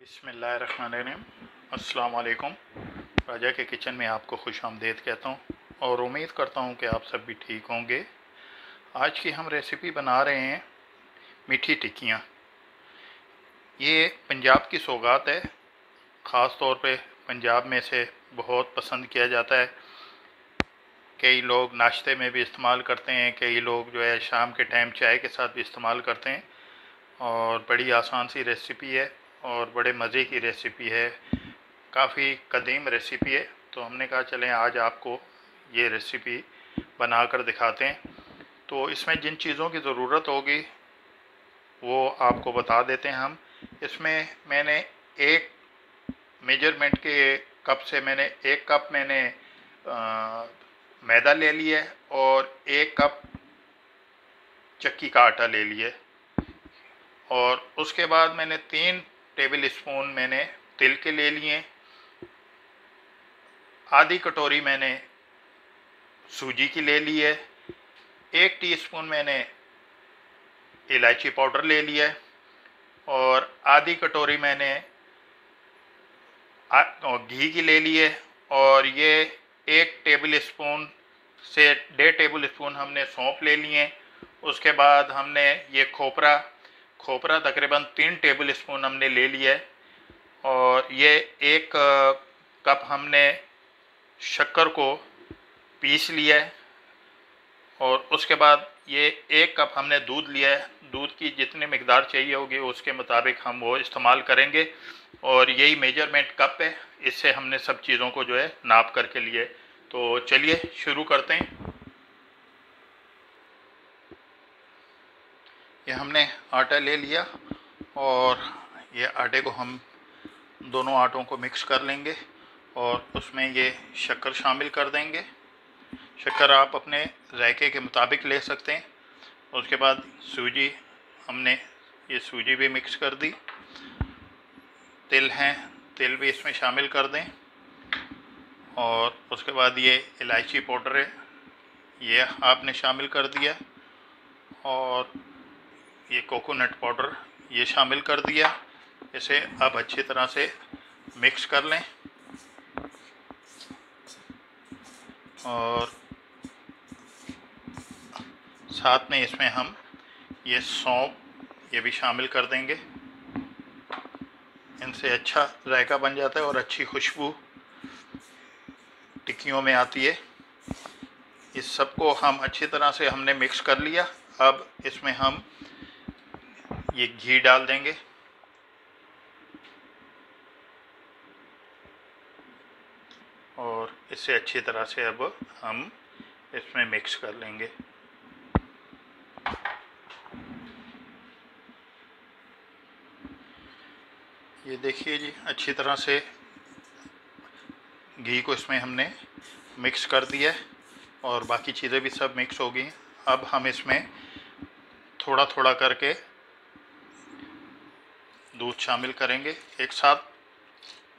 बिसमीम असलकुम राजा के किचन में आपको खुश आमदेद कहता हूँ और उम्मीद करता हूँ कि आप सब भी ठीक होंगे। आज की हम रेसिपी बना रहे हैं मीठी टिक्कियाँ। ये पंजाब की सौगात है। ख़ास तौर पे पंजाब में से बहुत पसंद किया जाता है। कई लोग नाश्ते में भी इस्तेमाल करते हैं, कई लोग जो है शाम के टाइम चाय के साथ भी इस्तेमाल करते हैं। और बड़ी आसान सी रेसिपी है और बड़े मज़े की रेसिपी है। काफ़ी कदीम रेसिपी है। तो हमने कहा चलें आज आपको ये रेसिपी बना कर दिखाते हैं। तो इसमें जिन चीज़ों की ज़रूरत होगी वो आपको बता देते हैं हम। इसमें मैंने एक मेज़रमेंट के कप से मैंने एक कप मैंने आ, मैदा ले लिया और एक कप चक्की का आटा ले लिया और उसके बाद मैंने तीन टेबल स्पून मैंने तिल के ले लिए। आधी कटोरी मैंने सूजी की ले ली है। एक टीस्पून मैंने इलायची पाउडर ले लिया है और आधी कटोरी मैंने घी की ले ली है और ये एक टेबल स्पून से डेढ़ टेबल स्पून हमने सौंप ले लिए। उसके बाद हमने ये खोपरा खोपरा तकरीबन तीन टेबल स्पून हमने ले लिया है। और ये एक कप हमने शक्कर को पीस लिया है। और उसके बाद ये एक कप हमने दूध लिया है। दूध की जितनी मकदार चाहिए होगी, उसके मुताबिक हम वो इस्तेमाल करेंगे। और यही मेज़रमेंट कप है। इससे हमने सब चीज़ों को जो है नाप करके लिए तो चलिए शुरू करते हैं। ये हमने आटा ले लिया और ये आटे को हम दोनों आटों को मिक्स कर लेंगे और उसमें ये शक्कर शामिल कर देंगे। शक्कर आप अपने जायके के मुताबिक ले सकते हैं। उसके बाद सूजी, हमने ये सूजी भी मिक्स कर दी। तिल हैं, तिल भी इसमें शामिल कर दें। और उसके बाद ये इलायची पाउडर है, ये आपने शामिल कर दिया। और ये कोकोनट पाउडर ये शामिल कर दिया। इसे अब अच्छी तरह से मिक्स कर लें। और साथ में इसमें हम ये सौंप, ये भी शामिल कर देंगे। इनसे अच्छा जायका बन जाता है और अच्छी खुशबू टिक्कियों में आती है। इस सबको हम अच्छी तरह से हमने मिक्स कर लिया। अब इसमें हम ये घी डाल देंगे। और इसे अच्छी तरह से अब हम इसमें मिक्स कर लेंगे। ये देखिए जी, अच्छी तरह से घी को इसमें हमने मिक्स कर दिया है और बाकी चीज़ें भी सब मिक्स हो गई अब हम इसमें थोड़ा थोड़ा करके दूध शामिल करेंगे एक साथ।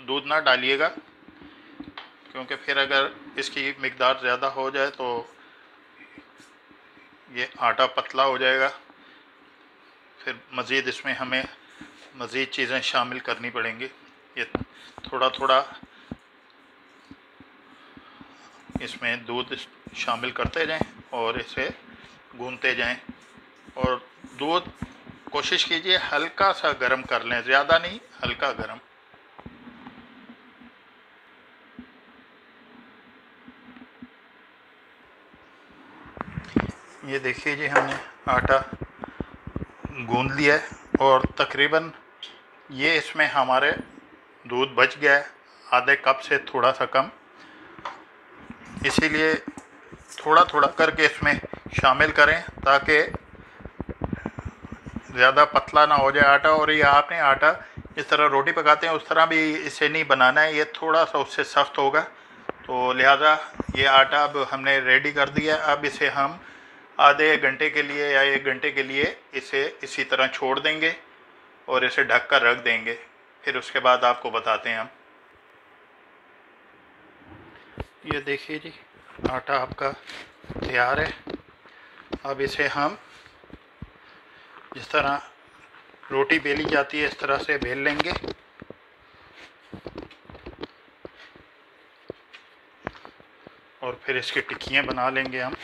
दूध ना डालिएगा, क्योंकि फिर अगर इसकी मकदार ज़्यादा हो जाए तो ये आटा पतला हो जाएगा। फिर मज़ीद इसमें हमें मज़ीद चीज़ें शामिल करनी पड़ेंगी। ये थोड़ा थोड़ा इसमें दूध शामिल करते जाएँ और इसे गूंदते जाएँ। और दूध कोशिश कीजिए हल्का सा गर्म कर लें, ज़्यादा नहीं, हल्का गर्म। ये देखिए जी, हमने आटा गूंद लिया है और तकरीबन ये इसमें हमारे दूध बच गया है, आधे कप से थोड़ा सा कम। इसीलिए थोड़ा थोड़ा करके इसमें शामिल करें ताकि ज़्यादा पतला ना हो जाए आटा और ये आपने आटा इस तरह रोटी पकाते हैं, उस तरह भी इसे नहीं बनाना है, ये थोड़ा सा उससे सख्त होगा। तो लिहाजा ये आटा अब हमने रेडी कर दिया अब इसे हम आधे घंटे के लिए या एक घंटे के लिए इसे इसी तरह छोड़ देंगे और इसे ढक कर रख देंगे। फिर उसके बाद आपको बताते हैं हम। ये देखिए जी, आटा आपका तैयार है। अब इसे हम जिस तरह रोटी बेली जाती है, इस तरह से बेल लेंगे। और फिर इसकी टिक्कियाँ बना लेंगे हम।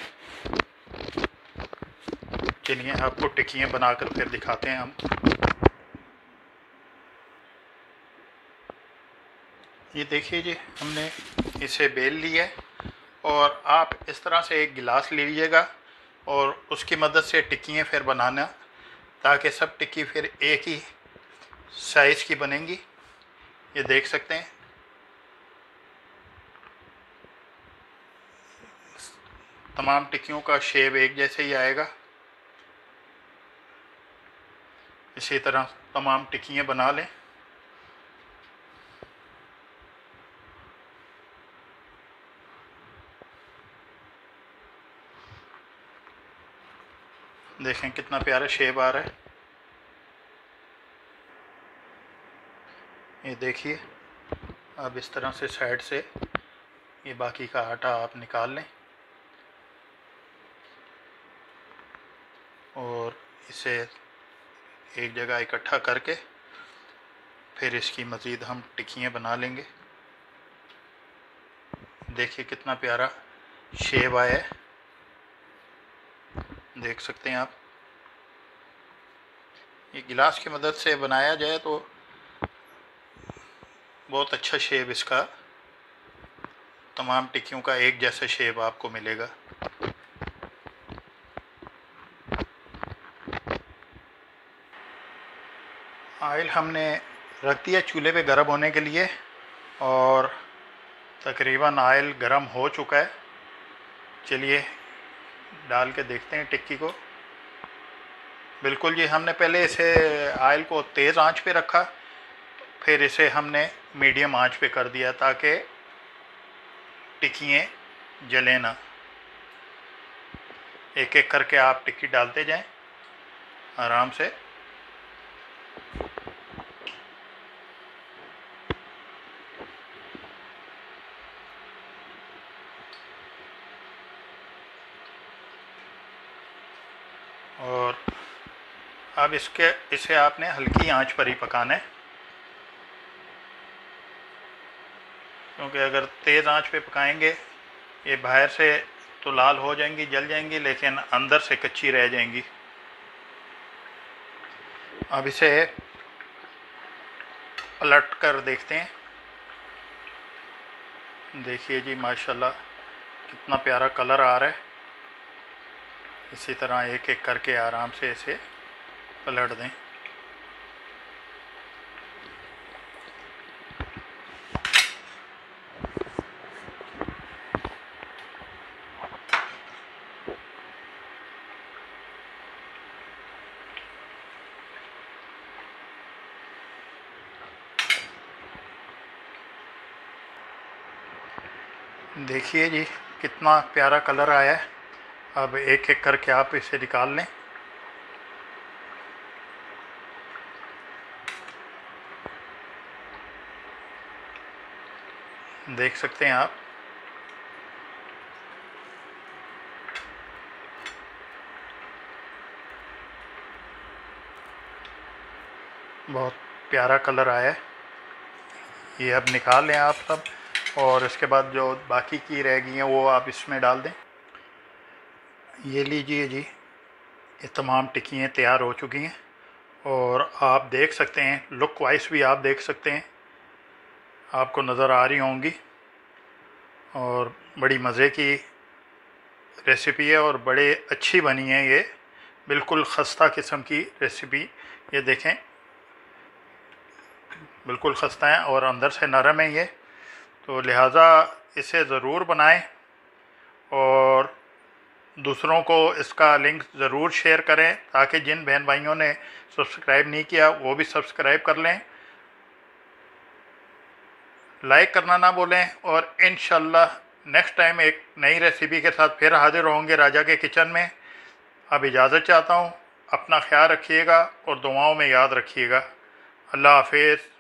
चलिए आपको टिक्कियाँ बनाकर फिर दिखाते हैं हम। ये देखिए जी, हमने इसे बेल लिया है और आप इस तरह से एक गिलास ले लीजिएगा और उसकी मदद से टिक्कियाँ फिर बनाना ताकि सब टिक्की फिर एक ही साइज़ की बनेंगी। ये देख सकते हैं। तमाम टिक्कियों का शेप एक जैसे ही आएगा। इसी तरह तमाम टिक्कियाँ बना लें। देखें कितना प्यारा शेप आ रहा है। ये देखिए, अब इस तरह से साइड से ये बाकी का आटा आप निकाल लें। और इसे एक जगह इकट्ठा करके फिर इसकी मज़ीद हम टिक्कियाँ बना लेंगे। देखिए कितना प्यारा शेप आया है। देख सकते हैं आप। ये गिलास की मदद से बनाया जाए तो बहुत अच्छा शेप इसका। तमाम टिक्कियों का एक जैसा शेप आपको मिलेगा। आयल हमने रख दिया चूल्हे पे गर्म होने के लिए और तकरीबन आयल गर्म हो चुका है। चलिए डाल के देखते हैं टिक्की को। बिल्कुल जी, हमने पहले इसे आयल को तेज़ आँच पे रखा, फिर इसे हमने मीडियम आँच पे कर दिया ताकि टिक्कियाँ जले ना। एक एक करके आप टिक्की डालते जाएँ, आराम से और अब इसके, इसे आपने हल्की आँच पर ही पकाना है। क्योंकि अगर तेज़ आँच पे पकाएँगे, ये बाहर से तो लाल हो जाएँगी, जल जाएँगी, लेकिन अंदर से कच्ची रह जाएँगी। अब इसे पलट कर देखते हैं। देखिए जी, माशाल्लाह, कितना प्यारा कलर आ रहा है। इसी तरह एक एक करके आराम से इसे पलट दें। देखिए जी, कितना प्यारा कलर आया है। अब एक एक करके आप इसे निकाल लें। देख सकते हैं आप। बहुत प्यारा कलर आया है। ये अब निकाल लें आप सब, और इसके बाद जो बाकी की रह गई हैं वो आप इसमें डाल दें। ये लीजिए जी, ये तमाम टिक्कियाँ तैयार हो चुकी हैं, और आप देख सकते हैं लुक वाइज भी आप देख सकते हैं। आपको नज़र आ रही होंगी और बड़ी मज़े की रेसिपी है और बड़े अच्छी बनी है ये। बिल्कुल खस्ता किस्म की रेसिपी ये देखें। बिल्कुल खस्ता है और अंदर से नरम है ये। तो लिहाजा इसे ज़रूर बनाएँ और दूसरों को इसका लिंक ज़रूर शेयर करें ताकि जिन बहन भाइयों ने सब्सक्राइब नहीं किया, वो भी सब्सक्राइब कर लें। लाइक करना ना बोलें और इन नेक्स्ट टाइम एक नई रेसिपी के साथ फिर हाजिर होंगे राजा के किचन में। अब इजाज़त चाहता हूँ, अपना ख्याल रखिएगा और दुआओं में याद रखिएगा। अल्लाह हाफिज़।